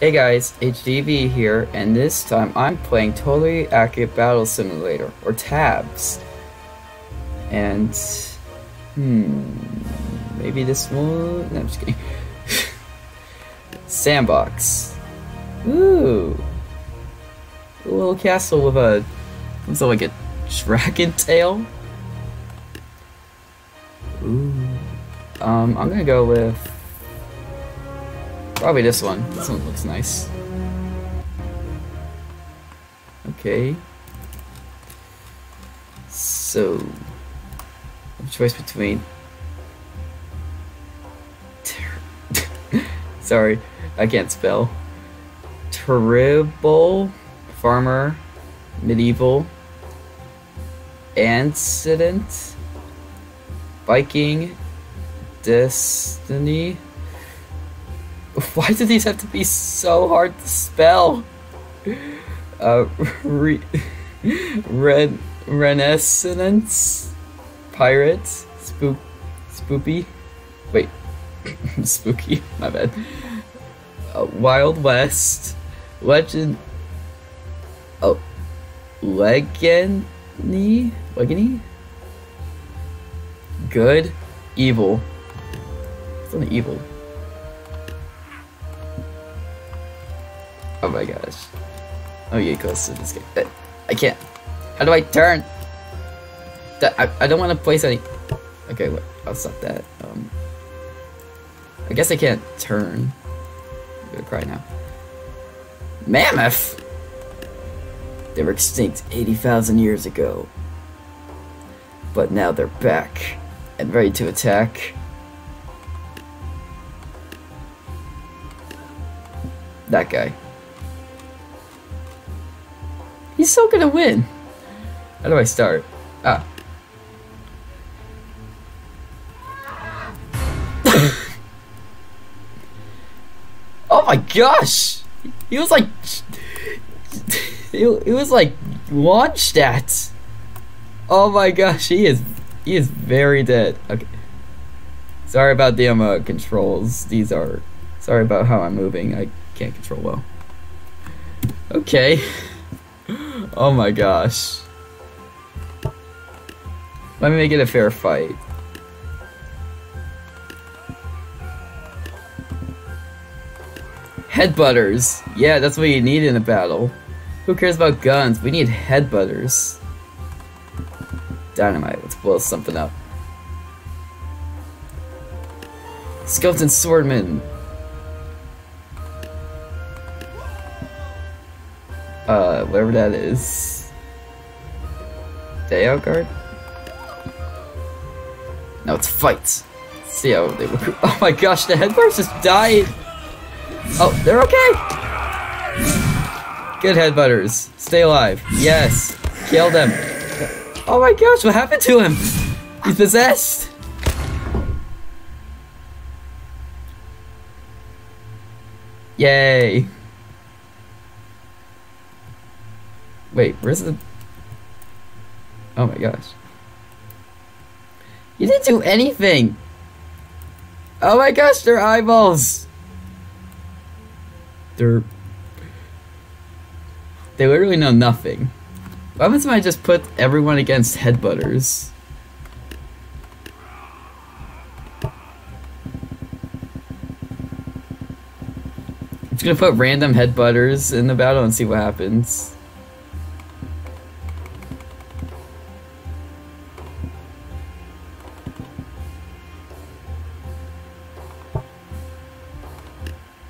Hey guys, H T.V here, and this time I'm playing Totally Accurate Battle Simulator, or TABS. And, hmm, maybe this one? No, I'm just kidding. Sandbox. Ooh. A little castle with a, that, like a dragon tail? Ooh. Um, I'm gonna go with Probably this one. This one looks nice. Okay. So, choice between. Sorry, I can't spell. Terrible, farmer, medieval, incident, Viking, destiny. Why do these have to be so hard to spell? Uh, re red renaissance, pirate, spook, spoopy, wait, spooky. My bad. Uh, Wild West, legend. Oh, legany, legany. Good, evil. It's not evil. Oh my gosh. Oh yeah, close to this game. I can't. How do I turn? I, I don't want to place any... Okay, I'll stop that. Um, I guess I can't turn. I'm gonna cry now. Mammoth! They were extinct 80,000 years ago. But now they're back and ready to attack. That guy. He's still gonna win. How do I start? Ah. oh my gosh! He was like... It, he was like launched at. Oh my gosh, he is he is very dead. Okay. Sorry about the um, controls. These are sorry about how I'm moving. I can't control well. Okay. Oh my gosh. Let me make it a fair fight. Headbutters. Yeah, that's what you need in a battle. Who cares about guns? We need headbutters. Dynamite. Let's blow something up. Skeleton Swordman. Whatever that is. Day out guard? Now it's fights. See how they recruit. Oh my gosh, the headbars just died. Oh, they're okay. Good headbutters. Stay alive. Yes. Kill them. Oh my gosh, what happened to him? He's possessed. Yay. Wait, where's the... Oh my gosh. You didn't do anything! Oh my gosh, they're eyeballs! They're... They literally know nothing. What happens I just put everyone against headbutters? I'm just gonna put random headbutters in the battle and see what happens.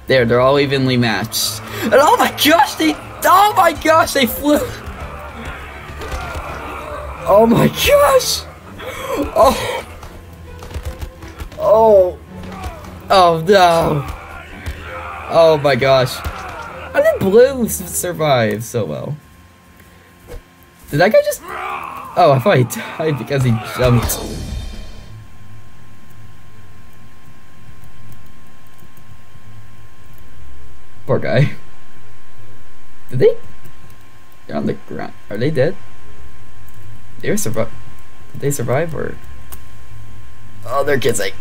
There, they're all evenly matched. And oh my gosh, they, oh my gosh, they flew. Oh my gosh. Oh. Oh. Oh no. Oh my gosh. How did Blue survive so well? Did that guy just... Oh, I thought he died because he jumped. Poor guy. Did they? They're on the ground. Are they dead? They were survive. Did they survive or? Oh, they're like.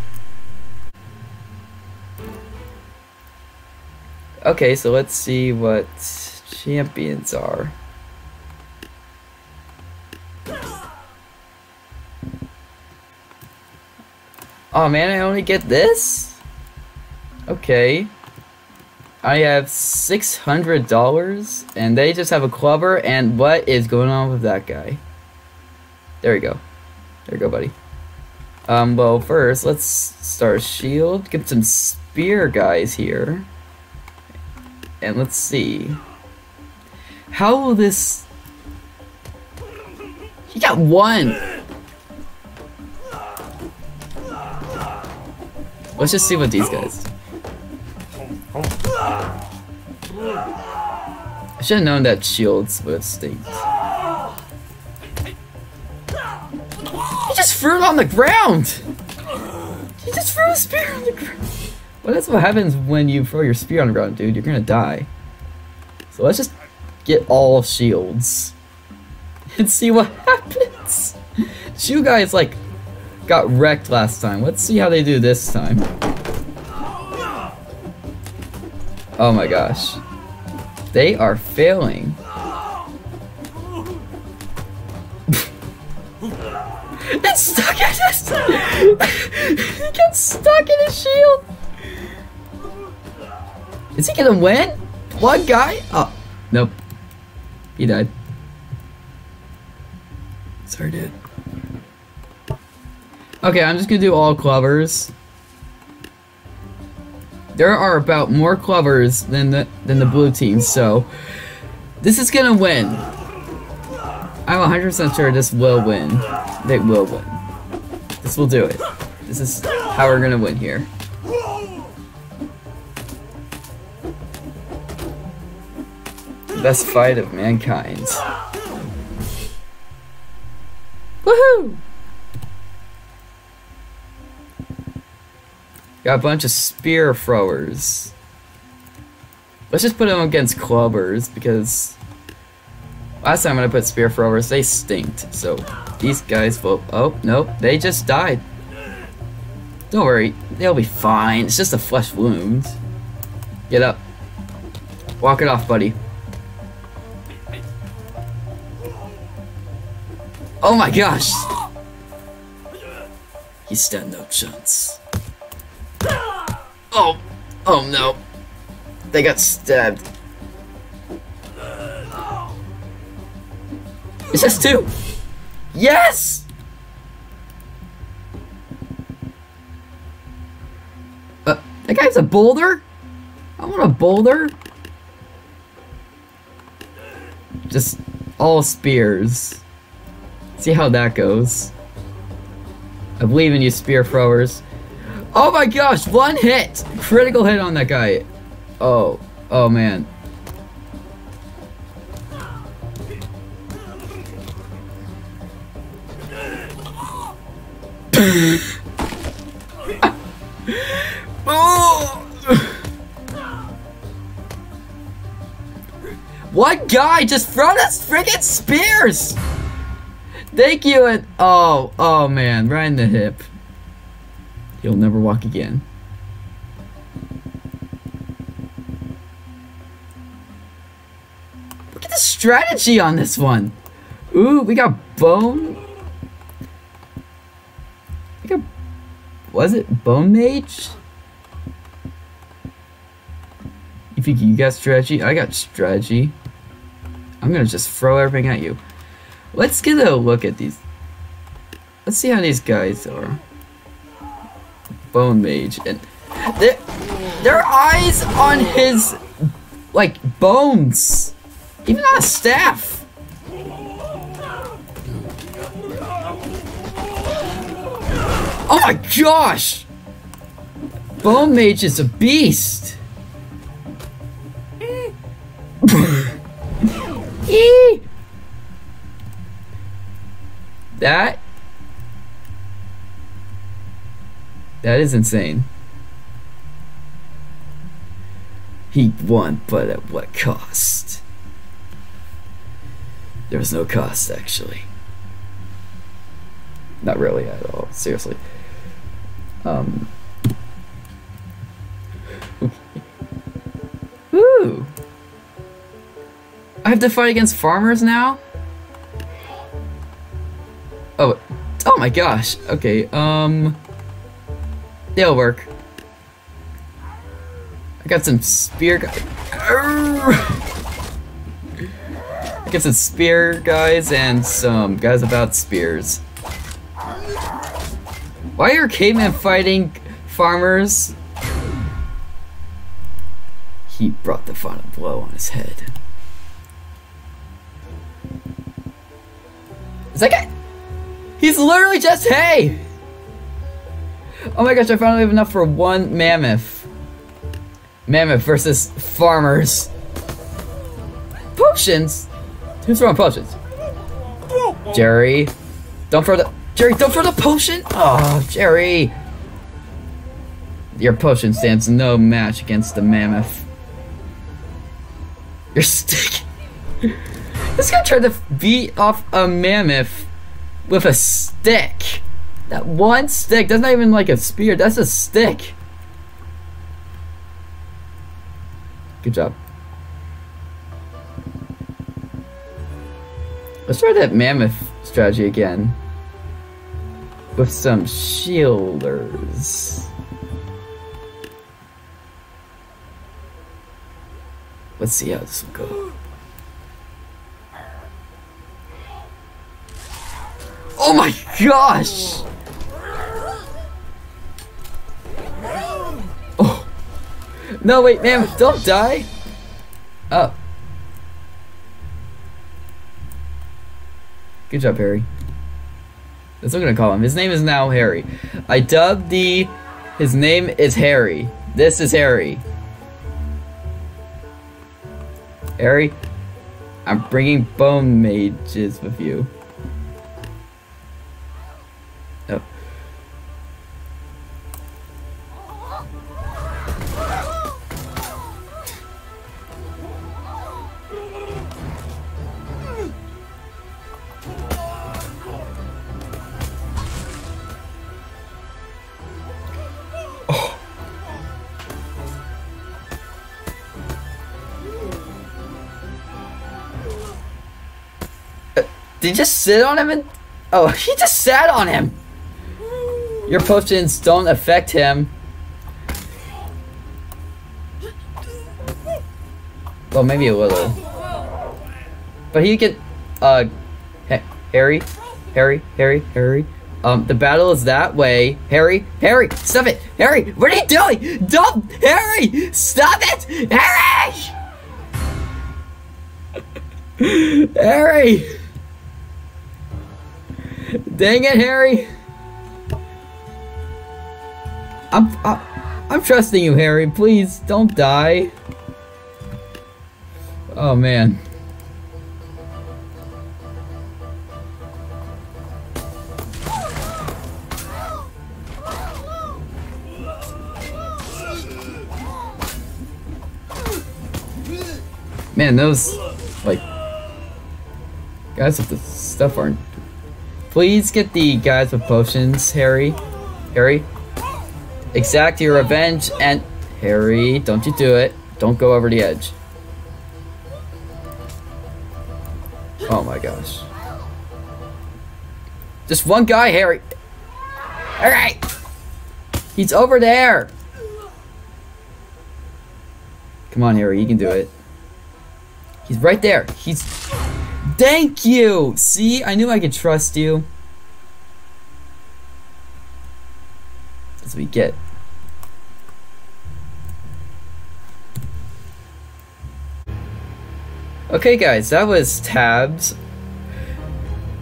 Okay, so let's see what champions are. Oh man, I only get this? Okay. I have $600 and they just have a clubber and what is going on with that guy? There we go. There you go, buddy. Um, well, first, let's start a shield. Get some spear guys here. And let's see. How will this... He got one! Let's just see what these guys... I should have known that shields would stink. He just threw it on the ground! He just threw a spear on the ground! Well, that's what happens when you throw your spear on the ground, dude. You're gonna die. So let's just get all shields. And see what happens. You guys, like, got wrecked last time. Let's see how they do this time. Oh my gosh. They are failing. it's stuck in his... he gets stuck in his shield. Is he gonna win? One guy? Oh, nope. He died. Sorry, dude. Okay, I'm just gonna do all clubbers. There are about more clubbers than the than the blue team, so this is gonna win. I'm 100% sure this will win. They will win. This will do it. This is how we're gonna win here. best fight of mankind. Woohoo! Got a bunch of spear throwers. Let's just put them against clubbers because last time when I put spear throwers, they stinked. So these guys will. Oh nope, they just died. Don't worry, they'll be fine. It's just a flesh wound. Get up. Walk it off, buddy. Oh my gosh! He stand no chance. Oh! Oh no! They got stabbed. It's just two! Yes! Uh, that guy's a boulder? I want a boulder. Just all spears. See how that goes. I believe in you, spear throwers. Oh my gosh, one hit! Critical hit on that guy. Oh, oh man. oh! One guy just thrown us friggin' spears! Thank you and oh, oh man, right in the hip. He'll never walk again. Look at the strategy on this one. Ooh, we got bone. We got was it bone mage? You think you got strategy? I got strategy. I'm gonna just throw everything at you. Let's get a look at these. Let's see how these guys are. Bone Mage. And their, their eyes on his, like, bones. Even on a staff. Oh my gosh! Bone Mage is a beast. That That is insane. He won, but at what cost? There was no cost, actually. Not really at all, seriously. Um. Ooh. I have to fight against farmers now? Oh, oh my gosh. Okay, um... They'll work. I got some spear guys. I got some spear guys and some guys about spears. Why are cavemen fighting farmers? He brought the final blow on his head. Is that guy? He's literally just hay! Oh my gosh, I finally have enough for one mammoth. Mammoth versus farmers. Potions? Who's throwing potions? Jerry. Don't throw the- Jerry, don't throw the potion! Oh, Jerry! Your potion stands no match against the mammoth. Your stick. this guy tried to beat off a mammoth with a stick. That one stick, that's not even like a spear, that's a stick. Good job. Let's try that mammoth strategy again. With some shielders. Let's see how this will go. Oh my gosh! No, wait, man, don't die! Oh. Good job, Harry. That's what I'm gonna call him. His name is now Harry. I dubbed the... His name is Harry. This is Harry. Harry, I'm bringing bone mages with you. Did you just sit on him and... Oh, he just sat on him! Your potions don't affect him. Well, maybe a little. But he can... Uh... Ha Harry? Harry? Harry? Harry? Um, the battle is that way. Harry? Harry! Stop it! Harry! What are you doing? Don't! Harry! Stop it! Harry! Harry! Dang it, Harry! I'm, I'm, I'm trusting you, Harry. Please, don't die. Oh, man. Man, those, like, guys with the stuff aren't Please get the guys with potions, Harry. Harry. Exact your revenge and... Harry, don't you do it. Don't go over the edge. Oh my gosh. Just one guy, Harry. Alright! He's over there! Come on, Harry, you can do it. He's right there. He's Thank you! See, I knew I could trust you. As we get. Okay guys, that was Tabs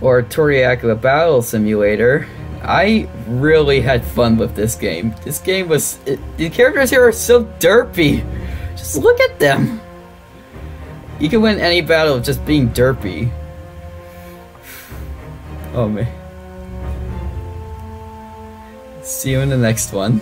or Toriakula Battle Simulator. I really had fun with this game. This game was... It, the characters here are so derpy. Just look at them. You can win any battle just being derpy. Oh man. See you in the next one.